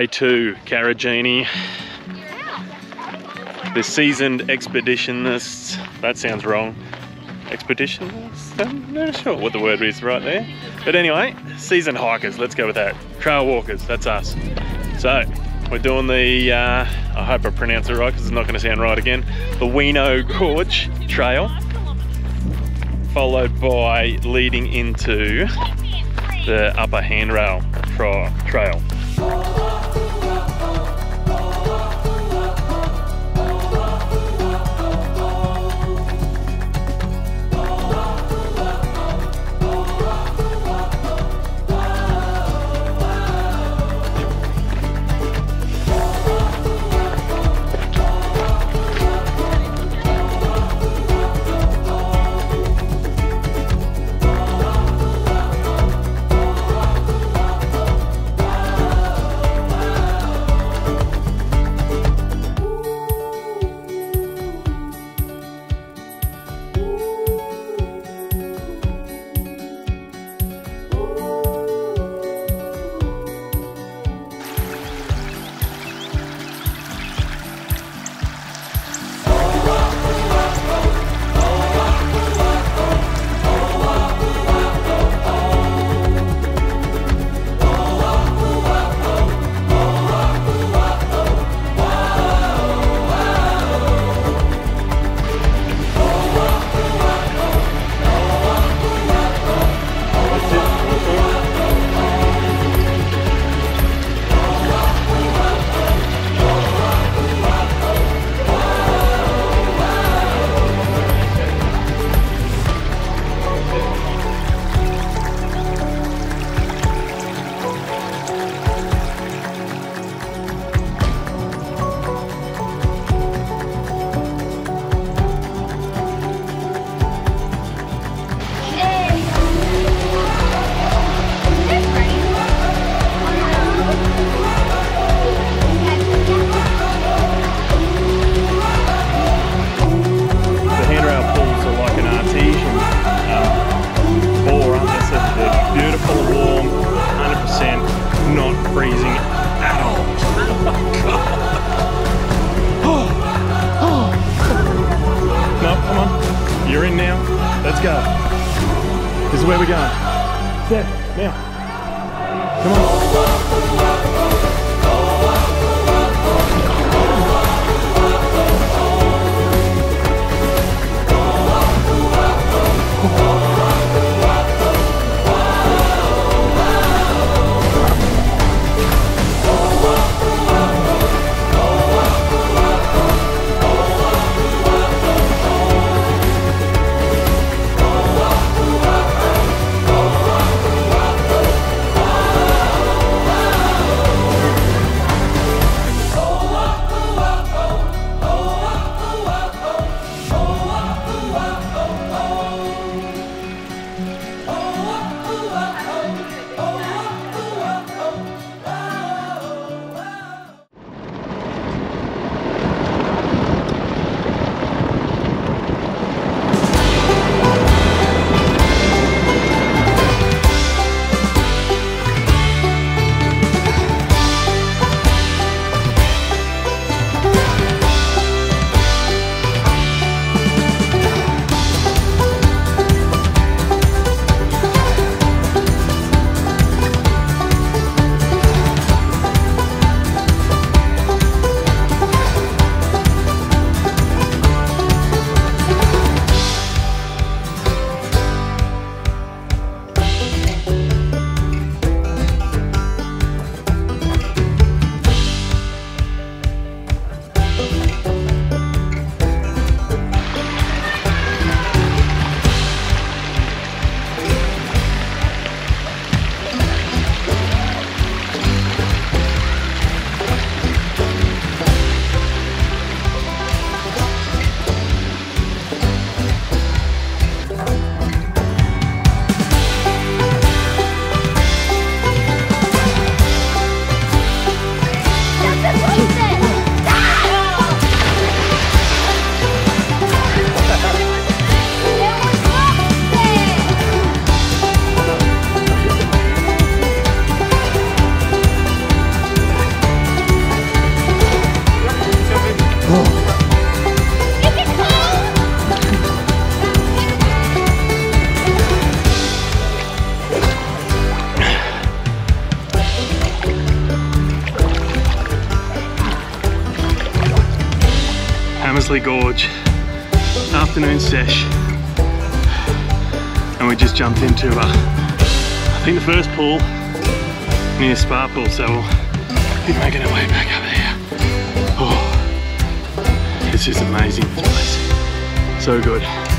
Day two, Karijini. The seasoned expeditionists. That sounds wrong. Expeditionists? I'm not sure what the word is right there. But anyway, seasoned hikers. Let's go with that. Trail walkers. That's us. So we're doing the. Uh, I hope I pronounce it right because it's not going to sound right again. The Weano Gorge Trail, followed by leading into the Upper Handrail tra Trail. This is where we're going. Step, now. Come on. Gorge afternoon sesh and we just jumped into uh, I think the first pool near Spa Pool so we'll be making our way back up there. Oh, it's just amazing this place. So good.